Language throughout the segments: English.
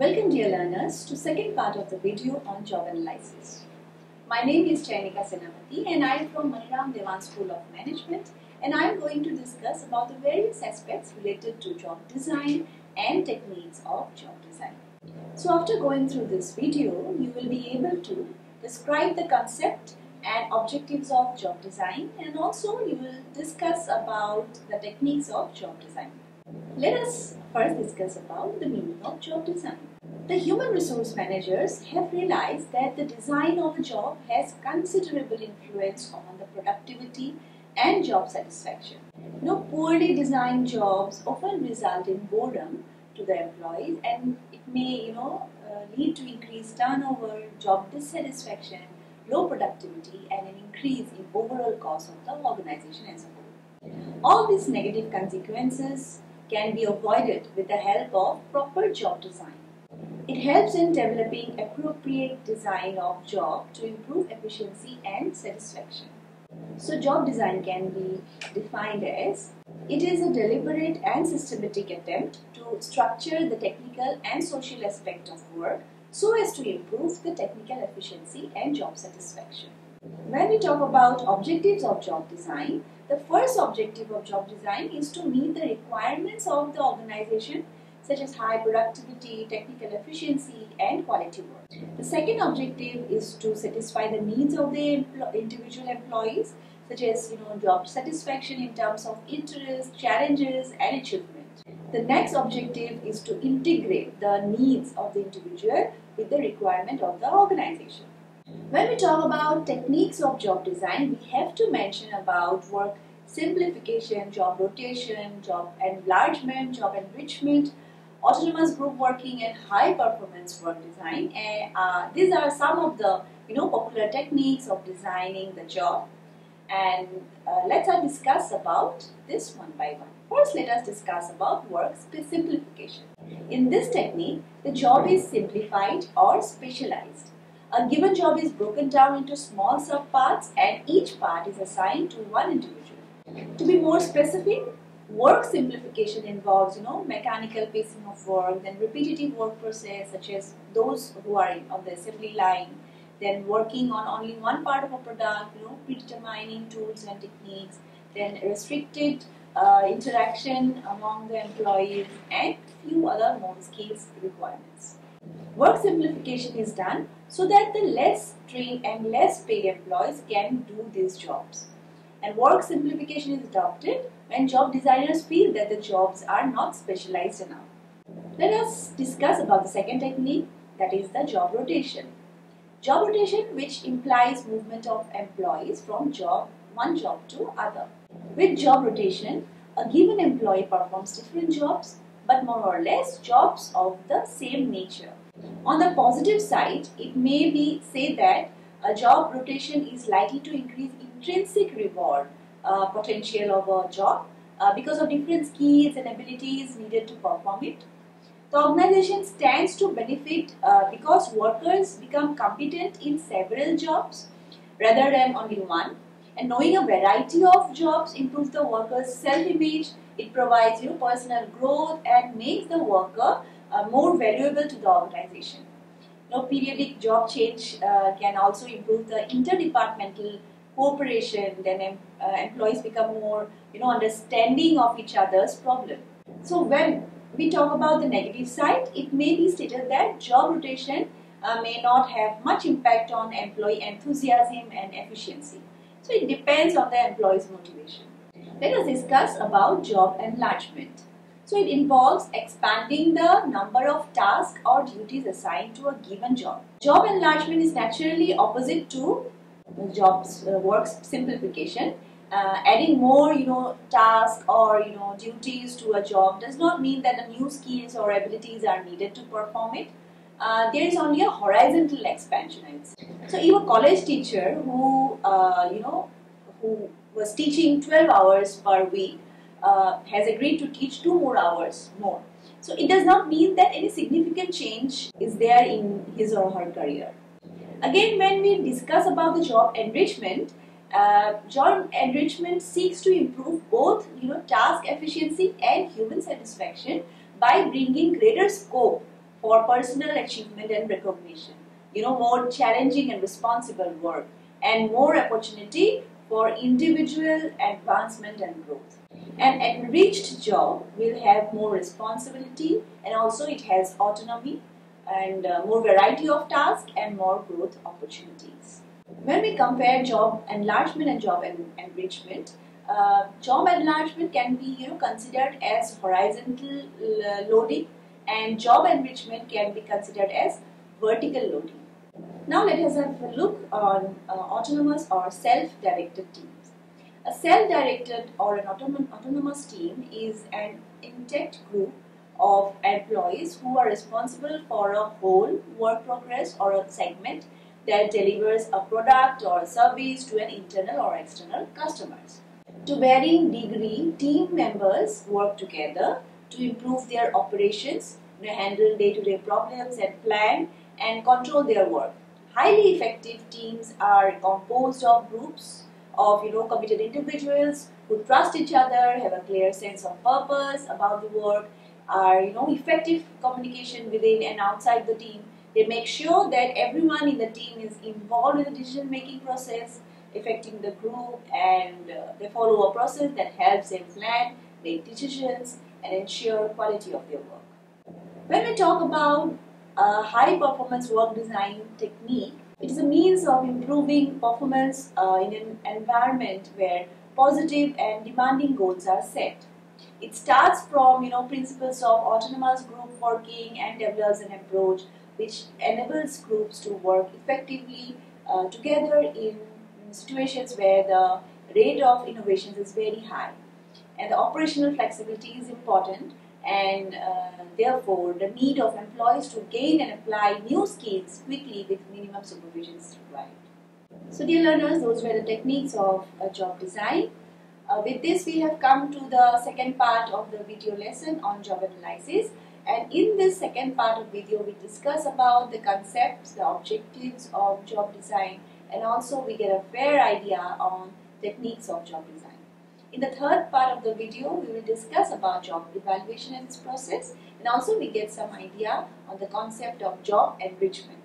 Welcome dear learners to second part of the video on job analysis. My name is Chayanika Senapati and I am from Maniram Dewan School of Management and I am going to discuss about the various aspects related to job design and techniques of job design. So after going through this video, you will be able to describe the concept and objectives of job design and also you will discuss about the techniques of job design. Let us first discuss about the meaning of job design. The human resource managers have realized that the design of a job has considerable influence on the productivity and job satisfaction. Know, poorly designed jobs often result in boredom to the employees and it may, you know, uh, lead to increased turnover, job dissatisfaction, low productivity and an increase in overall cost of the organization as a whole. All these negative consequences can be avoided with the help of proper job design. It helps in developing appropriate design of job to improve efficiency and satisfaction. So job design can be defined as it is a deliberate and systematic attempt to structure the technical and social aspect of work so as to improve the technical efficiency and job satisfaction. When we talk about objectives of job design, the first objective of job design is to meet the requirements of the organization such as high productivity, technical efficiency and quality work. The second objective is to satisfy the needs of the individual employees such as you know job satisfaction in terms of interest, challenges and achievement. The next objective is to integrate the needs of the individual with the requirement of the organization. When we talk about techniques of job design, we have to mention about work simplification, job rotation, job enlargement, job enrichment, autonomous group working and high performance work design. And uh, these are some of the you know popular techniques of designing the job. And uh, let's uh, discuss about this one by one. First, let us discuss about work simplification. In this technique, the job is simplified or specialized. A given job is broken down into small subparts and each part is assigned to one individual. To be more specific, work simplification involves, you know, mechanical pacing of work, then repetitive work process such as those who are on the assembly line, then working on only one part of a product, you know, predetermining tools and techniques, then restricted uh, interaction among the employees and few other more skills requirements. Work simplification is done so that the less trained and less paid employees can do these jobs. And work simplification is adopted when job designers feel that the jobs are not specialized enough. Let us discuss about the second technique that is the job rotation. Job rotation which implies movement of employees from job one job to other. With job rotation, a given employee performs different jobs but more or less jobs of the same nature. On the positive side, it may be say that a job rotation is likely to increase intrinsic reward uh, potential of a job uh, because of different skills and abilities needed to perform it. The organization stands to benefit uh, because workers become competent in several jobs rather than only one. And knowing a variety of jobs improves the worker's self-image, it provides you know, personal growth and makes the worker uh, more valuable to the organization. Now, periodic job change uh, can also improve the interdepartmental cooperation, then em uh, employees become more you know, understanding of each other's problem. So when we talk about the negative side, it may be stated that job rotation uh, may not have much impact on employee enthusiasm and efficiency. So it depends on the employee's motivation. Let us discuss about job enlargement. So it involves expanding the number of tasks or duties assigned to a given job. Job enlargement is naturally opposite to jobs uh, work simplification. Uh, adding more, you know, tasks or you know duties to a job does not mean that the new skills or abilities are needed to perform it. Uh, there is only a horizontal expansion. So, if a college teacher who uh, you know who was teaching 12 hours per week uh, has agreed to teach two more hours more. So it does not mean that any significant change is there in his or her career. Again, when we discuss about the job enrichment, uh, job enrichment seeks to improve both you know task efficiency and human satisfaction by bringing greater scope for personal achievement and recognition. You know, more challenging and responsible work and more opportunity for individual advancement and growth. An enriched job will have more responsibility and also it has autonomy and uh, more variety of tasks and more growth opportunities. When we compare job enlargement and job en enrichment, uh, job enlargement can be you know considered as horizontal uh, loading and job enrichment can be considered as vertical loading. Now let us have a look on uh, autonomous or self-directed teams. A self-directed or an autonomous team is an intact group of employees who are responsible for a whole work progress or a segment that delivers a product or a service to an internal or external customers. To varying degree, team members work together to improve their operations, handle day-to-day -day problems and plan and control their work. Highly effective teams are composed of groups of you know committed individuals who trust each other, have a clear sense of purpose about the work, are you know effective communication within and outside the team. They make sure that everyone in the team is involved in the decision making process, affecting the group, and uh, they follow a process that helps them plan, make decisions, and ensure quality of their work. When we talk about a high performance work design technique, it is a means of improving performance uh, in an environment where positive and demanding goals are set. It starts from you know principles of autonomous group working and develops an approach which enables groups to work effectively uh, together in situations where the rate of innovations is very high. And the operational flexibility is important and uh, therefore the need of employees to gain and apply new skills quickly with minimum supervision is required. So dear learners, those were the techniques of uh, job design. Uh, with this, we have come to the second part of the video lesson on job analysis. And in this second part of video, we discuss about the concepts, the objectives of job design, and also we get a fair idea on techniques of job design. In the third part of the video, we will discuss about job evaluation and its process, and also we get some idea on the concept of job enrichment.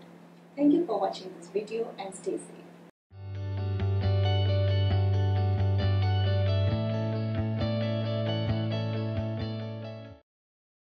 Thank you for watching this video and stay safe.